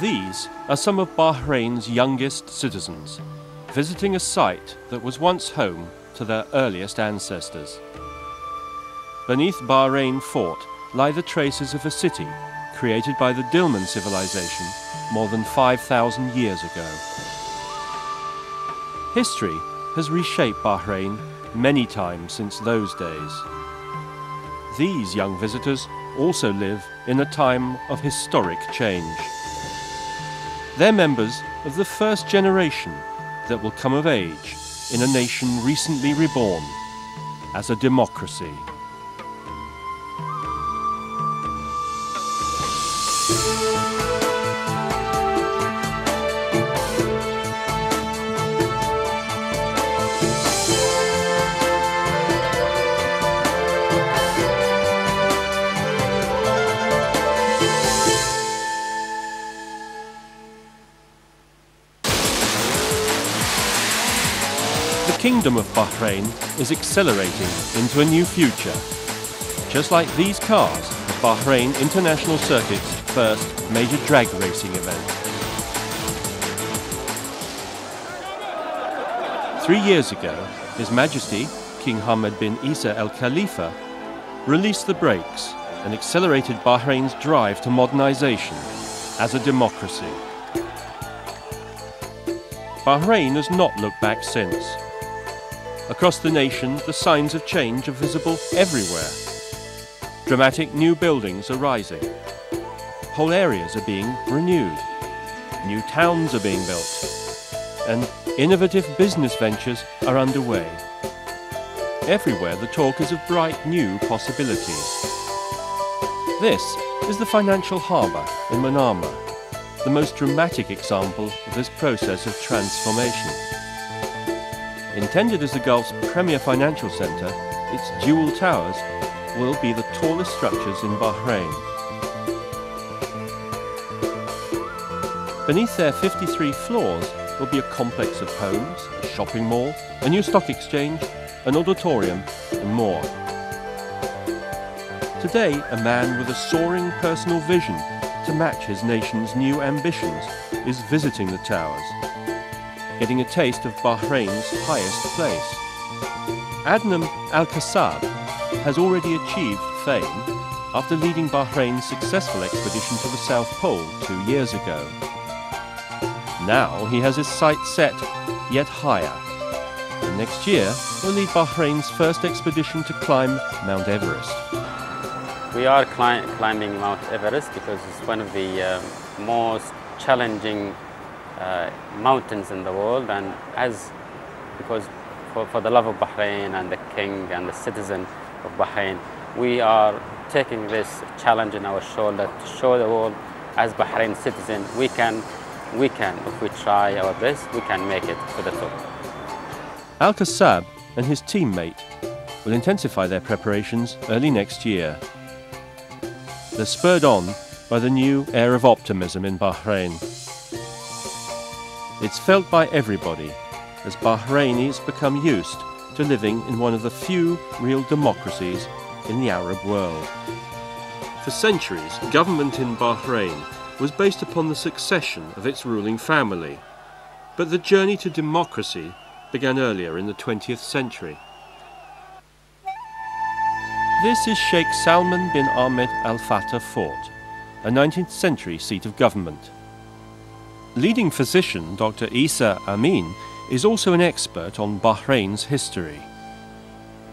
These are some of Bahrain's youngest citizens, visiting a site that was once home to their earliest ancestors. Beneath Bahrain Fort lie the traces of a city created by the Dilmun civilization more than 5,000 years ago. History has reshaped Bahrain many times since those days. These young visitors also live in a time of historic change. They're members of the first generation that will come of age in a nation recently reborn as a democracy. Kingdom of Bahrain is accelerating into a new future. Just like these cars at Bahrain International Circuit's first major drag racing event. Three years ago, His Majesty King Hamad bin Isa Al Khalifa released the brakes and accelerated Bahrain's drive to modernization as a democracy. Bahrain has not looked back since. Across the nation, the signs of change are visible everywhere. Dramatic new buildings are rising. Whole areas are being renewed. New towns are being built. And innovative business ventures are underway. Everywhere the talk is of bright new possibilities. This is the financial harbour in Manama, the most dramatic example of this process of transformation. Intended as the Gulf's premier financial centre, its dual towers will be the tallest structures in Bahrain. Beneath their 53 floors will be a complex of homes, a shopping mall, a new stock exchange, an auditorium, and more. Today, a man with a soaring personal vision to match his nation's new ambitions is visiting the towers, getting a taste of Bahrain's highest place. Adnan Al Qassab has already achieved fame after leading Bahrain's successful expedition to the South Pole two years ago. Now he has his sights set yet higher. And next year will lead Bahrain's first expedition to climb Mount Everest. We are cli climbing Mount Everest because it's one of the uh, most challenging uh, mountains in the world and as because for, for the love of Bahrain and the king and the citizen of Bahrain, we are taking this challenge in our shoulder to show the world as Bahrain citizen we can we can if we try our best we can make it to the top. Al Qassab and his teammate will intensify their preparations early next year. They're spurred on by the new air of optimism in Bahrain. It's felt by everybody as Bahrainis become used to living in one of the few real democracies in the Arab world. For centuries, government in Bahrain was based upon the succession of its ruling family. But the journey to democracy began earlier in the 20th century. This is Sheikh Salman bin Ahmed Al Fatah Fort, a 19th century seat of government. Leading physician Dr. Isa Amin is also an expert on Bahrain's history.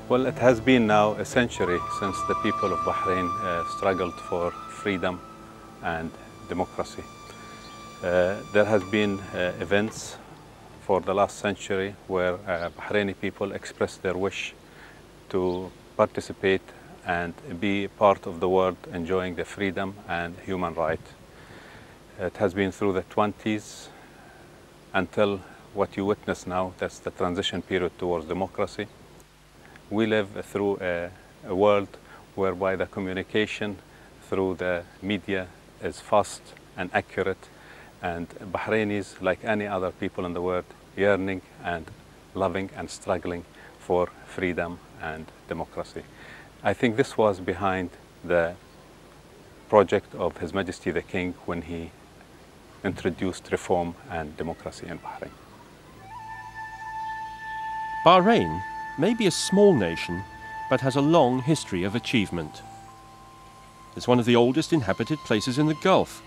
Well, it has been now a century since the people of Bahrain uh, struggled for freedom and democracy. Uh, there has been uh, events for the last century where uh, Bahraini people expressed their wish to participate and be part of the world enjoying the freedom and human right. It has been through the 20s until what you witness now, that's the transition period towards democracy. We live through a, a world whereby the communication through the media is fast and accurate and Bahrainis, like any other people in the world, yearning and loving and struggling for freedom and democracy. I think this was behind the project of His Majesty the King when he introduced reform and democracy in Bahrain. Bahrain may be a small nation, but has a long history of achievement. It's one of the oldest inhabited places in the Gulf,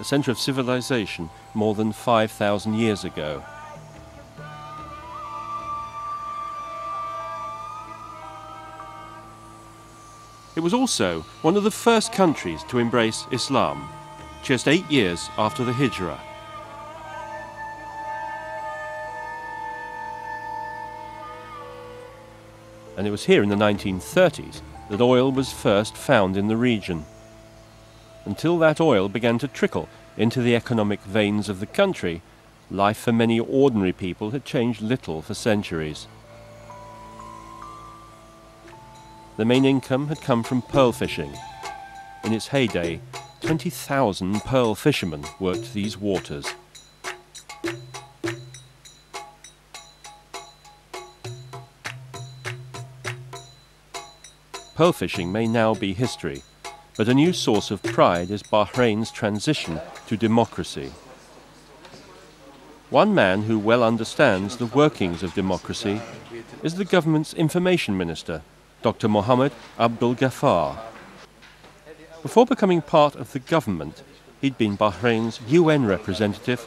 a center of civilization more than 5,000 years ago. It was also one of the first countries to embrace Islam, just eight years after the Hijra. And it was here in the 1930s that oil was first found in the region. Until that oil began to trickle into the economic veins of the country, life for many ordinary people had changed little for centuries. The main income had come from pearl fishing. In its heyday, 20,000 pearl fishermen worked these waters. Pearl fishing may now be history, but a new source of pride is Bahrain's transition to democracy. One man who well understands the workings of democracy is the government's information minister, Dr. Mohammed Abdul Ghaffar. Before becoming part of the government, he'd been Bahrain's UN representative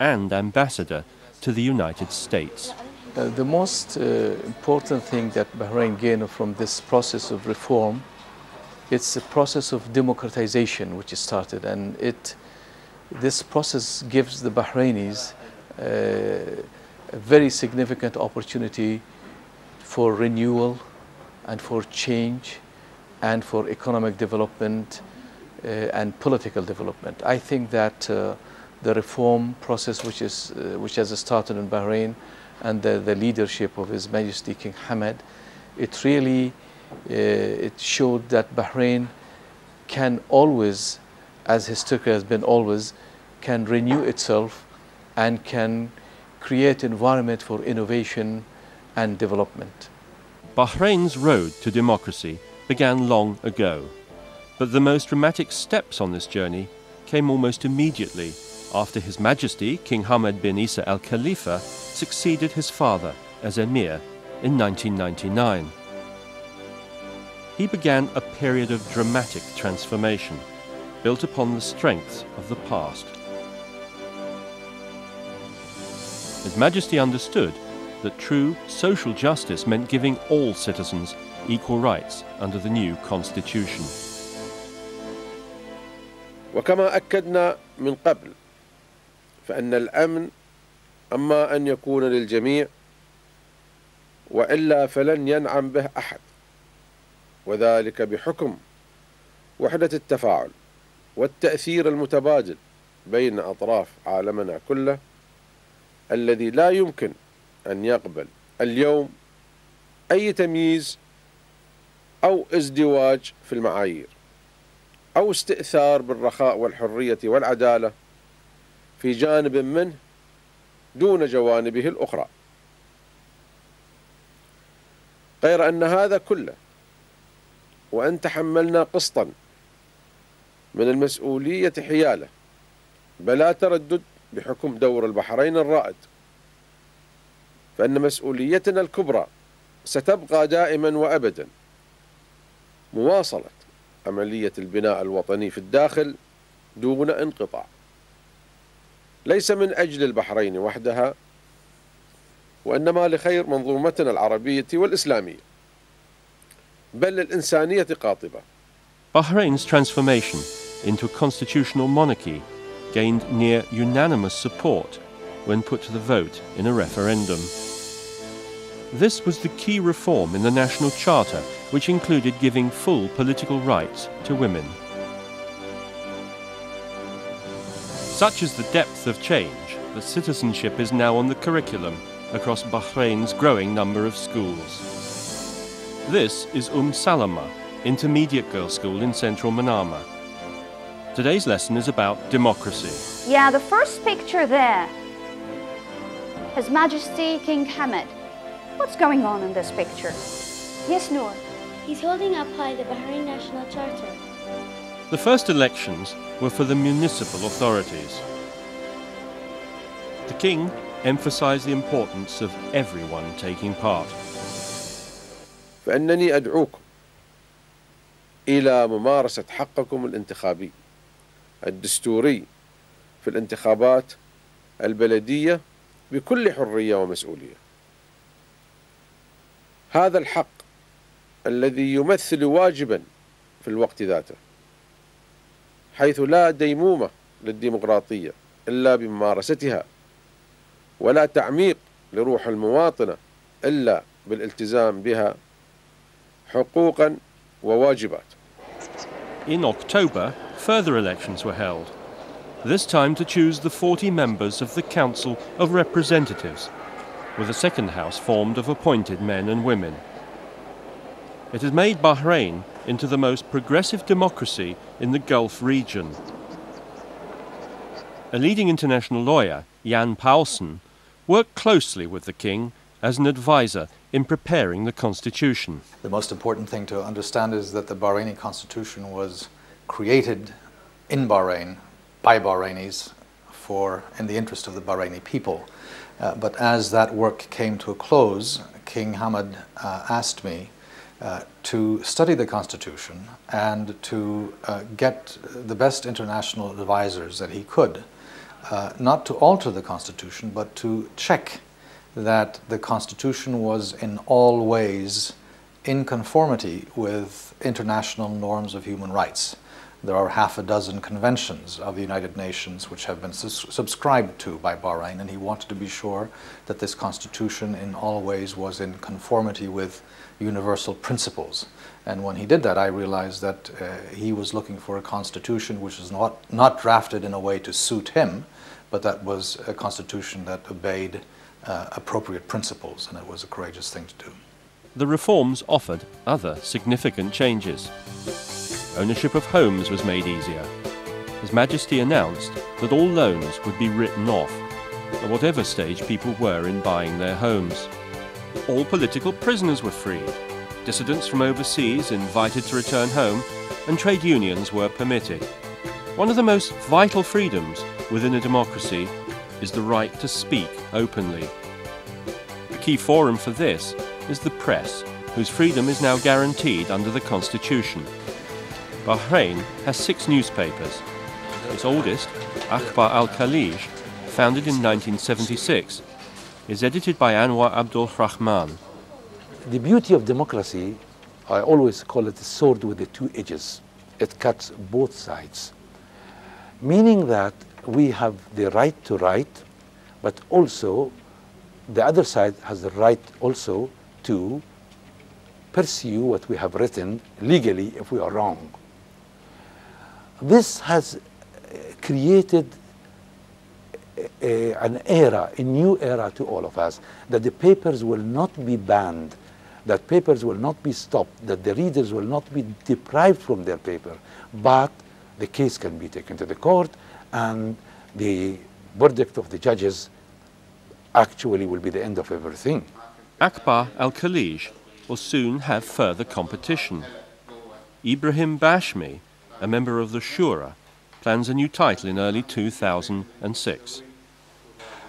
and ambassador to the United States. Uh, the most uh, important thing that Bahrain gained from this process of reform, it's a process of democratization which is started, and it, this process gives the Bahrainis uh, a very significant opportunity for renewal and for change and for economic development uh, and political development. I think that uh, the reform process which, is, uh, which has started in Bahrain and the, the leadership of His Majesty King Hamad, it really uh, it showed that Bahrain can always, as history has been always, can renew itself and can create environment for innovation and development. Bahrain's road to democracy began long ago, but the most dramatic steps on this journey came almost immediately after His Majesty King Hamad bin Isa al Khalifa succeeded his father as emir in 1999. He began a period of dramatic transformation built upon the strengths of the past. His Majesty understood that true social justice meant giving all citizens equal rights under the new constitution. وكما أكدنا من قبل فإن الأمن أما أن يكون للجميع وإلا فلن ينعم به أحد وذلك بحكم وحدة التفاعل والتأثير المتبادل بين أطراف عالمنا كله الذي لا يمكن أن يقبل اليوم أي تمييز أو ازدواج في المعايير أو استئثار بالرخاء والحرية والعدالة في جانب منه دون جوانبه الأخرى. غير أن هذا كله وأن تحملنا قسطا من المسؤولية حياله بلا تردد بحكم دور البحرين الرائد فإن مسؤوليتنا الكبرى ستبقى دائما وأبدا. مواصلة عملية البناء الوطني في الداخل دون انقطاع. ليس من أجل البحرين وحدها وإنما لخير منظومتنا العربية والإسلامية. بل للإنسانية قاطبة. Bahrain's transformation into a constitutional monarchy gained near unanimous support when put to the vote in a referendum. This was the key reform in the National Charter, which included giving full political rights to women. Such is the depth of change that citizenship is now on the curriculum across Bahrain's growing number of schools. This is Umm Salama, intermediate girls' school in central Manama. Today's lesson is about democracy. Yeah, the first picture there. His Majesty King Hamad. What's going on in this picture? Yes, Noor. He's holding up high the Bahrain National Charter. The first elections were for the municipal authorities. The king emphasized the importance of everyone taking part. فإنني أدعوكم إلى ممارسة حقكم الانتخابي الدستوري في الانتخابات البلدية بكل حرية ومسؤولية هذا الحق الذي يمثل واجبا في الوقت ذاته حيث لا ديمومة للديمقراطية إلا بممارستها ولا تعميق لروح المواطنة إلا بالالتزام بها حقوقا وواجبات. In October, further elections were held, this time to choose the 40 members of the Council of Representatives, with a second house formed of appointed men and women. It has made Bahrain into the most progressive democracy in the Gulf region. A leading international lawyer, Jan Paulsson, worked closely with the king as an advisor in preparing the constitution. The most important thing to understand is that the Bahraini constitution was created in Bahrain by Bahrainis for in the interest of the Bahraini people. Uh, but as that work came to a close, King Hamad uh, asked me uh, to study the Constitution and to uh, get the best international advisors that he could, uh, not to alter the Constitution, but to check that the Constitution was in all ways in conformity with international norms of human rights. There are half a dozen conventions of the United Nations which have been sus- subscribed to by Bahrain, and he wanted to be sure that this constitution in all ways was in conformity with universal principles. And when he did that, I realized that uh, he was looking for a constitution which was not, not drafted in a way to suit him, but that was a constitution that obeyed uh, appropriate principles, and it was a courageous thing to do. The reforms offered other significant changes. Ownership of homes was made easier. His Majesty announced that all loans would be written off, at whatever stage people were in buying their homes. All political prisoners were freed, dissidents from overseas invited to return home, and trade unions were permitted. One of the most vital freedoms within a democracy is the right to speak openly. The key forum for this is the press, whose freedom is now guaranteed under the Constitution. Bahrain has six newspapers. Its oldest, Akhbar al Khalij, founded in 1976, is edited by Anwar Abdul Rahman. The beauty of democracy, I always call it a sword with the two edges. It cuts both sides, meaning that we have the right to write, but also the other side has the right also to pursue what we have written legally if we are wrong. This has uh, created a, an era, a new era to all of us, that the papers will not be banned, that papers will not be stopped, that the readers will not be deprived from their paper, but the case can be taken to the court and the verdict of the judges actually will be the end of everything. Akbar al Khalij will soon have further competition. Ibrahim Bashmi, a member of the Shura, plans a new title in early 2006.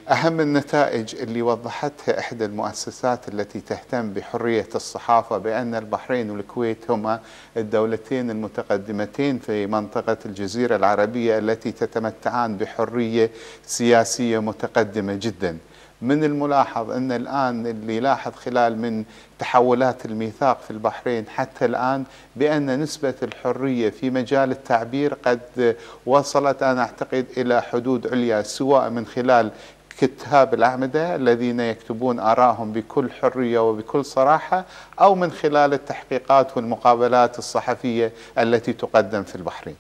أهم النتائج اللي وضحتها إحدى المؤسسات التي تهتم بحرية الصحافة بأن البحرين والكويت هما الدولتين المتقدمتين في منطقة الجزيرة العربية التي تتمتعان بحرية سياسية متقدمة جدا من الملاحظ أن الآن اللي لاحظ خلال من تحولات الميثاق في البحرين حتى الآن بأن نسبة الحرية في مجال التعبير قد وصلت أنا أعتقد إلى حدود عليا سواء من خلال كتاب الأعمدة الذين يكتبون آراءهم بكل حرية وبكل صراحة أو من خلال التحقيقات والمقابلات الصحفية التي تقدم في البحرين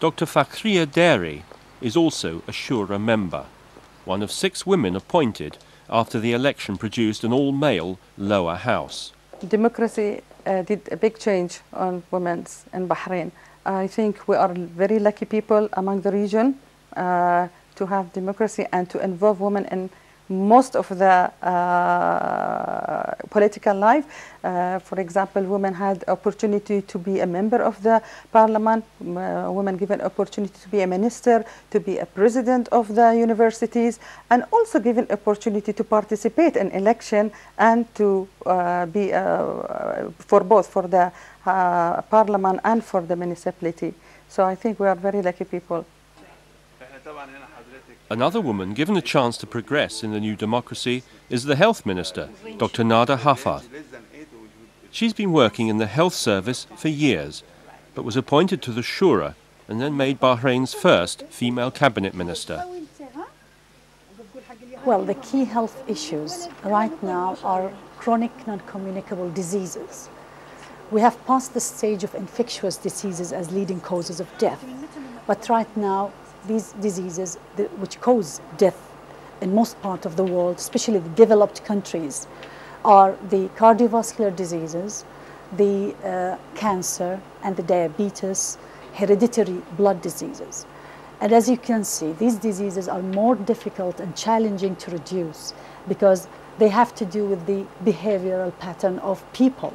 Dr. Fakhriya Dairy is also a Shura member, one of six women appointed after the election produced an all male lower house. democracy uh, did a big change on women's in Bahrain. I think we are very lucky people among the region uh, to have democracy and to involve women in most of the uh, political life. Uh, for example, women had opportunity to be a member of the parliament, uh, women given opportunity to be a minister, to be a president of the universities, and also given opportunity to participate in election and to uh, be uh, for both for the uh, parliament and for the municipality. So I think we are very lucky people. Another woman given a chance to progress in the new democracy is the health minister, Dr. Nada Haffadh. She's been working in the health service for years, but was appointed to the Shura and then made Bahrain's first female cabinet minister. Well, the key health issues right now are chronic non-communicable diseases. We have passed the stage of infectious diseases as leading causes of death, but right now these diseases which cause death in most part of the world, especially the developed countries, are the cardiovascular diseases, the uh, cancer, and the diabetes, hereditary blood diseases. And as you can see, these diseases are more difficult and challenging to reduce because they have to do with the behavioral pattern of people,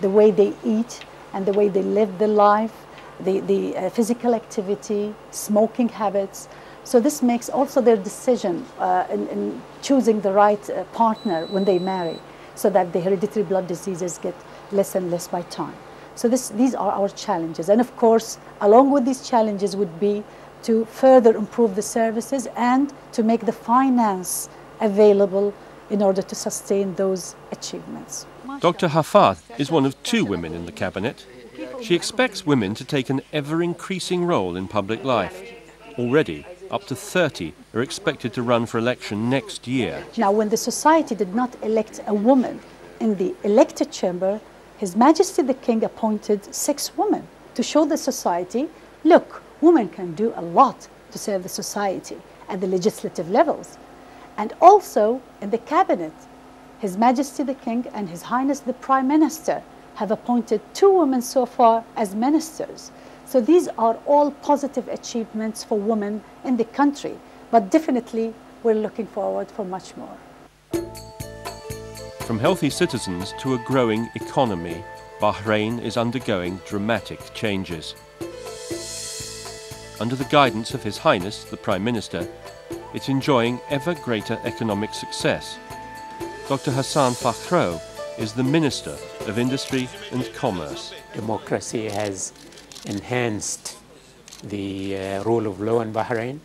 the way they eat and the way they live their life the, the uh, physical activity, smoking habits. So this makes also their decision uh, in, in, choosing the right uh, partner when they marry, so that the hereditary blood diseases get less and less by time. So this, these are our challenges. And of course, along with these challenges would be to further improve the services and to make the finance available in order to sustain those achievements. Dr. Haffadh is one of two women in the cabinet. She expects women to take an ever increasing role in public life. Already, up to 30 are expected to run for election next year. Now, when the society did not elect a woman in the elected chamber, His Majesty the King appointed six women to show the society look, women can do a lot to serve the society at the legislative levels. And also in the cabinet, His Majesty the King and His Highness the Prime Minister have appointed two women so far as ministers. So these are all positive achievements for women in the country, but definitely we're looking forward for much more. From healthy citizens to a growing economy, Bahrain is undergoing dramatic changes. Under the guidance of His Highness, the Prime Minister, it's enjoying ever greater economic success. Dr. Hassan Fakhro is the Minister of Industry and Commerce. Democracy has enhanced the uh, rule of law in Bahrain.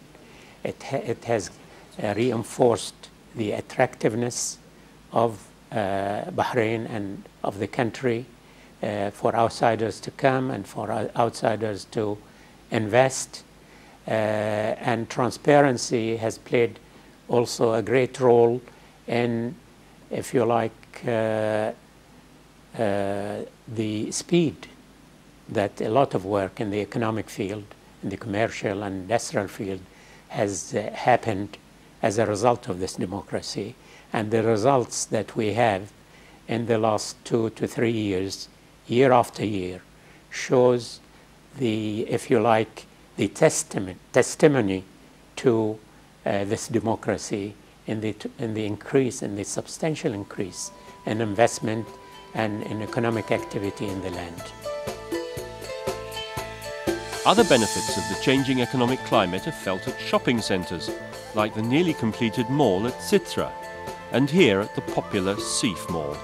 It, ha it has uh, reinforced the attractiveness of uh, Bahrain and of the country uh, for outsiders to come and for outsiders to invest. Uh, and transparency has played also a great role in, if you like, uh, the speed that a lot of work in the economic field, in the commercial and industrial field, has uh, happened as a result of this democracy. And the results that we have in the last two to three years, year after year, shows the, if you like, the testament, testimony to uh, this democracy in the, in the increase, in the substantial increase in investment and in economic activity in the land. Other benefits of the changing economic climate are felt at shopping centres, like the nearly completed mall at Sitra, and here at the popular Seif Mall.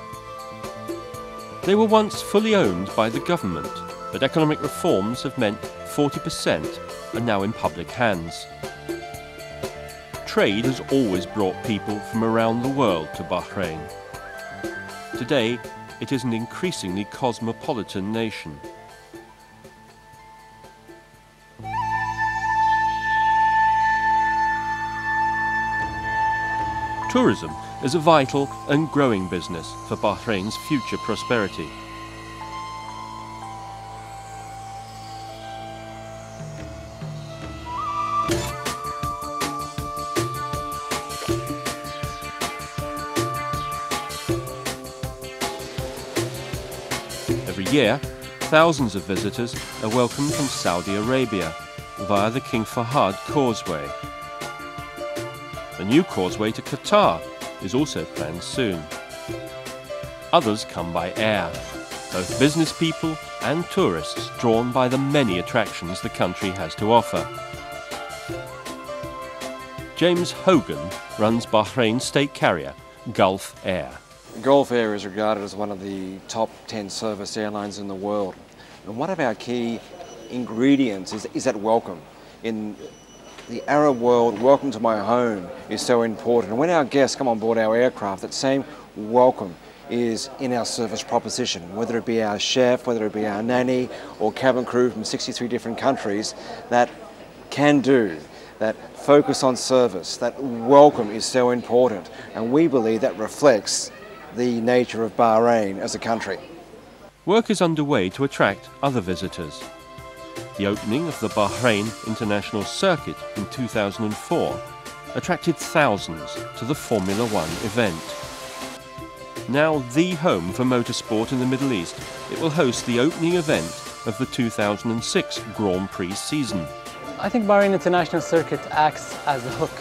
They were once fully owned by the government, but economic reforms have meant 40% are now in public hands. Trade has always brought people from around the world to Bahrain. Today, it is an increasingly cosmopolitan nation. Tourism is a vital and growing business for Bahrain's future prosperity. Year, thousands of visitors are welcomed from Saudi Arabia via the King Fahad Causeway. A new causeway to Qatar is also planned soon. Others come by air, both business people and tourists drawn by the many attractions the country has to offer. James Hogan runs Bahrain state carrier, Gulf Air. Gulf Air is regarded as one of the top 10 service airlines in the world. And one of our key ingredients is, is that welcome. In the Arab world, welcome to my home is so important. And when our guests come on board our aircraft, that same welcome is in our service proposition, whether it be our chef, whether it be our nanny, or cabin crew from 63 different countries, that can do, that focus on service, that welcome is so important. And we believe that reflects the nature of Bahrain as a country. Work is underway to attract other visitors. The opening of the Bahrain International Circuit in 2004 attracted thousands to the Formula One event. Now the home for motorsport in the Middle East, it will host the opening event of the 2006 Grand Prix season. I think Bahrain International Circuit acts as a hook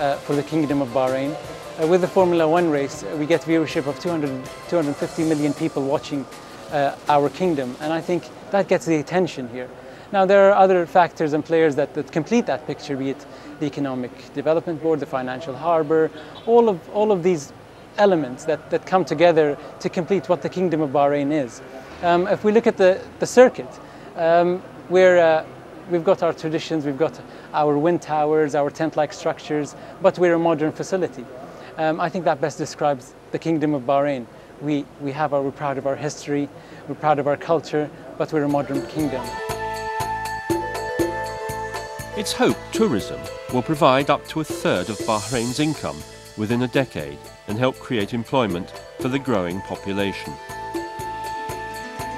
uh, for the Kingdom of Bahrain. Uh, with the Formula One race, uh, we get viewership of 200, 250 million people watching uh, our kingdom, and I think that gets the attention here. Now, there are other factors and players that, that complete that picture, be it the Economic Development Board, the Financial Harbour, all of, all of these elements that, that come together to complete what the Kingdom of Bahrain is. Um, if we look at the, the circuit, um, we're, uh, we've got our traditions, we've got our wind towers, our tent-like structures, but we're a modern facility. Um, I think that best describes the Kingdom of Bahrain. We, we have our, we're proud of our history, we're proud of our culture, but we're a modern kingdom. It's hoped tourism will provide up to a third of Bahrain's income within a decade and help create employment for the growing population.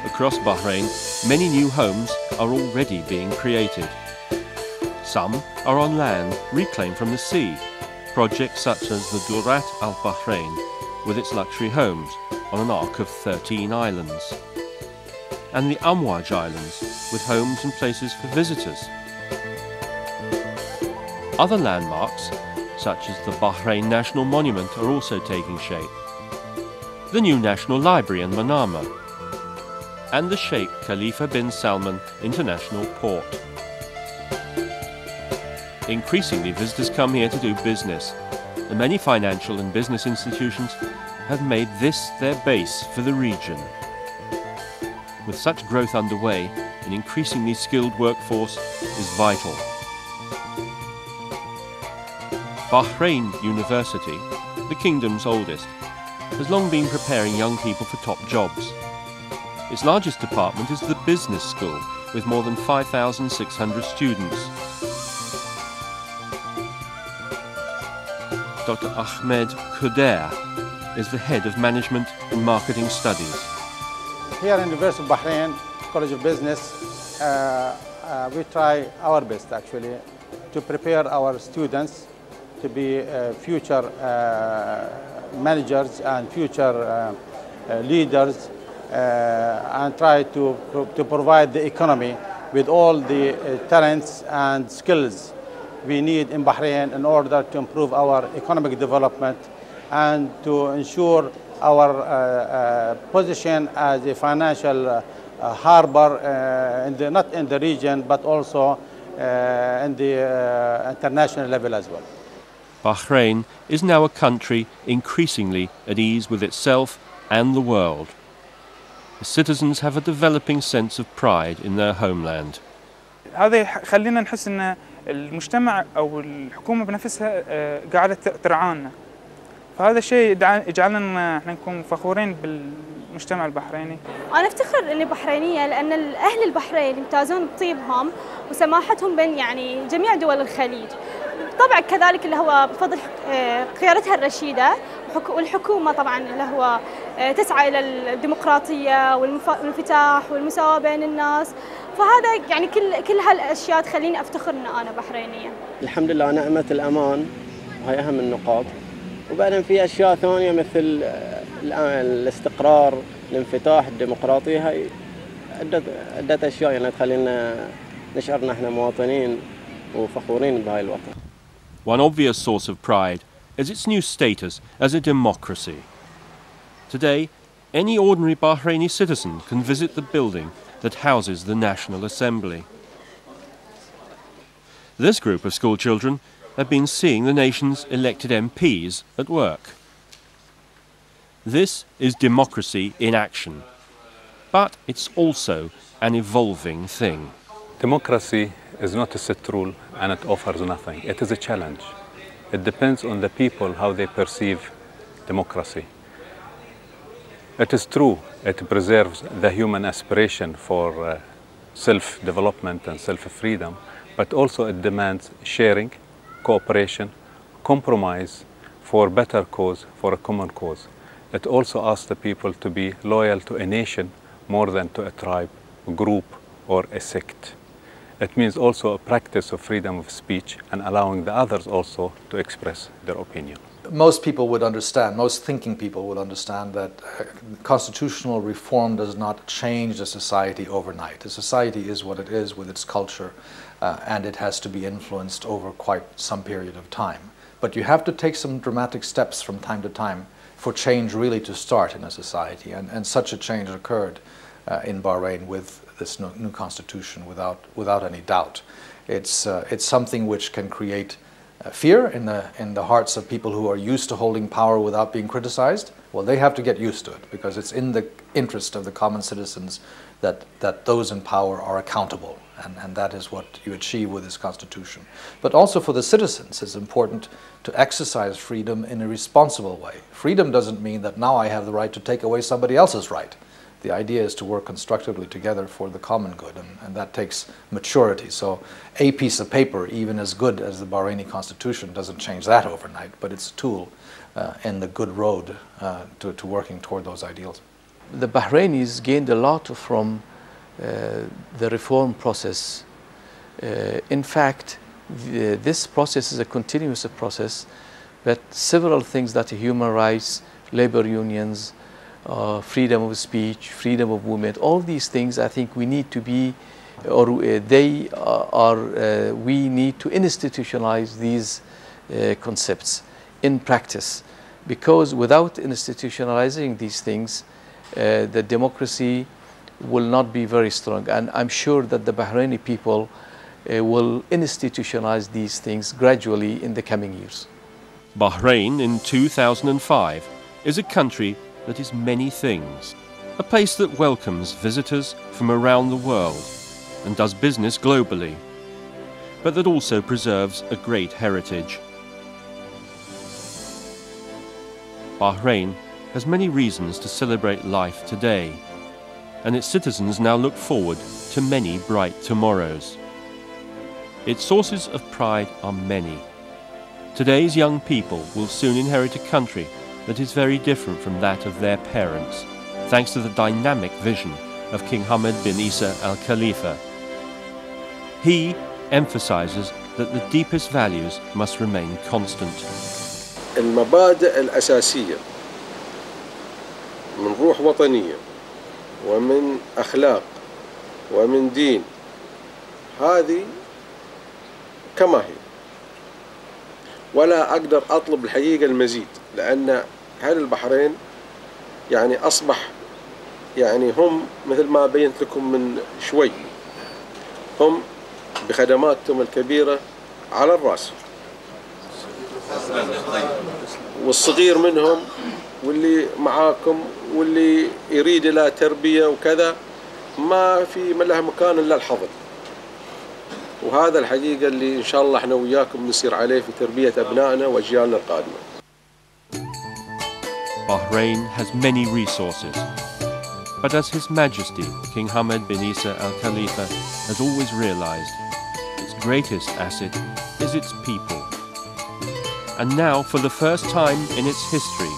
Across Bahrain, many new homes are already being created. Some are on land reclaimed from the sea, projects such as the Durat Al Bahrain, with its luxury homes on an arc of 13 islands, and the Amwaj Islands, with homes and places for visitors. Other landmarks, such as the Bahrain National Monument, are also taking shape. The new National Library in Manama, and the Sheikh Khalifa bin Salman International Port. Increasingly, visitors come here to do business, and many financial and business institutions have made this their base for the region. With such growth underway, an increasingly skilled workforce is vital. Bahrain University, the kingdom's oldest, has long been preparing young people for top jobs. Its largest department is the Business School, with more than 5,600 students. Dr. Ahmed Kuder is the head of Management and Marketing Studies. Here in the University of Bahrain, College of Business, uh, uh, we try our best actually to prepare our students to be uh, future managers and future leaders and try to, to provide the economy with all the talents and skills we need in Bahrain in order to improve our economic development and to ensure our uh, uh, position as a financial uh, harbor in the, not in the region but also in the international level as well. Bahrain is now a country increasingly at ease with itself and the world. The citizens have a developing sense of pride in their homeland. هذا يخلينا نحس إن المجتمع أو الحكومة بنفسها قاعدة ترعانا. فهذا الشيء يجعلنا إحنا نكون فخورين بالمجتمع البحريني. أنا أفتخر إني بحرينية لأن أهل البحرين يمتازون بطيبهم وسماحتهم بين يعني جميع دول الخليج. طبعا كذلك اللي هو بفضل قيادتها الرشيدة والحكومة طبعا اللي هو تسعى إلى الديمقراطية والانفتاح والمساواة بين الناس. فهذا يعني كل كل هالأشياء تخليني أفتخر ان أنا بحرينية. الحمد لله نعمه الأمان وهي أهم النقاط. وبعدين في أشياء ثانية مثل الاستقرار، الانفتاح، الديمقراطية هاي عدة عدة أشياء يعني تخلينا نشعر إن إحنا مواطنين وفخورين بهاي الوطن. One obvious source of pride is its new status as a democracy. Today, any ordinary Bahraini citizen can visit the building that houses the National Assembly. This group of schoolchildren have been seeing the nation's elected MPs at work. This is democracy in action, but it's also an evolving thing. Democracy is not a set rule and it offers nothing. It is a challenge. It depends on the people how they perceive democracy. It is true, it preserves the human aspiration for uh, self-development and self-freedom, but also it demands sharing, cooperation, compromise for better cause, for a common cause. It also asks the people to be loyal to a nation more than to a tribe, group, or a sect. It means also a practice of freedom of speech and allowing the others also to express their opinion. Most people would understand, most thinking people would understand that uh, constitutional reform does not change a society overnight. A society is what it is with its culture, uh, and it has to be influenced over quite some period of time. But you have to take some dramatic steps from time to time for change really to start in a society, and, and such a change occurred uh, in Bahrain with this new, new, constitution without, without any doubt. It's, uh, it's something which can create Uh, fear in the, in the hearts of people who are used to holding power without being criticized. Well, they have to get used to it because it's in the interest of the common citizens that, that those in power are accountable. And, and that is what you achieve with this constitution. But also for the citizens, it's important to exercise freedom in a responsible way. Freedom doesn't mean that now I have the right to take away somebody else's right. The idea is to work constructively together for the common good, and, and that takes maturity. So, a piece of paper, even as good as the Bahraini constitution, doesn't change that overnight, but it's a tool uh, in the good road uh, to, to working toward those ideals. The Bahrainis gained a lot from uh, the reform process. Uh, in fact, the, this process is a continuous process, but several things that human rights, labor unions, uh, freedom of speech, freedom of movement, all these things I think we need to be, or uh, they are, uh, we need to institutionalize these uh, concepts in practice. Because without institutionalizing these things, uh, the democracy will not be very strong. And I'm sure that the Bahraini people uh, will institutionalize these things gradually in the coming years. Bahrain in 2005 is a country that is many things. A place that welcomes visitors from around the world and does business globally, but that also preserves a great heritage. Bahrain has many reasons to celebrate life today, and its citizens now look forward to many bright tomorrows. Its sources of pride are many. Today's young people will soon inherit a country that is very different from that of their parents, thanks to the dynamic vision of King Hamad bin Isa al Khalifa. He emphasizes that the deepest values must remain constant. المبادئ الأساسية من روح وطنية ومن أخلاق ومن دين هذه كما هي ولا أقدر أطلب الحقيقة المزيد لأن أهل البحرين يعني أصبح يعني هم مثل ما بينت لكم من شوي. هم بخدماتهم الكبيرة على الرأس. والصغير منهم واللي معاكم واللي يريد له تربية وكذا ما في ما له مكان إلا الحضن وهذا الحقيقة اللي إن شاء الله إحنا وياكم نسير عليه في تربية أبنائنا وأجيالنا القادمة. Bahrain has many resources, but as His Majesty King Hamad bin Isa Al Khalifa has always realized, its greatest asset is its people. And now, for the first time in its history,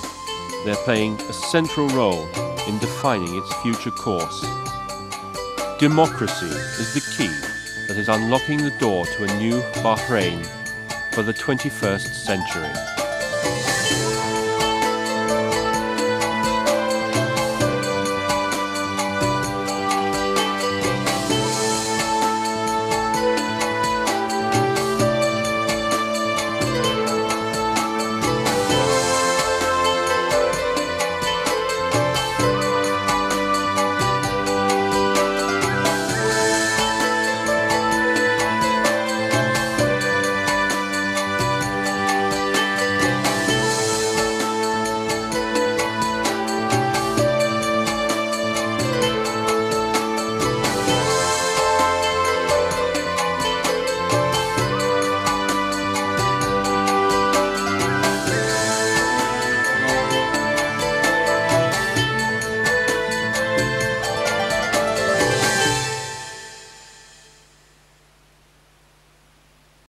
they're playing a central role in defining its future course. Democracy is the key that is unlocking the door to a new Bahrain for the 21st century.